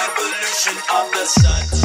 revolution of the sun.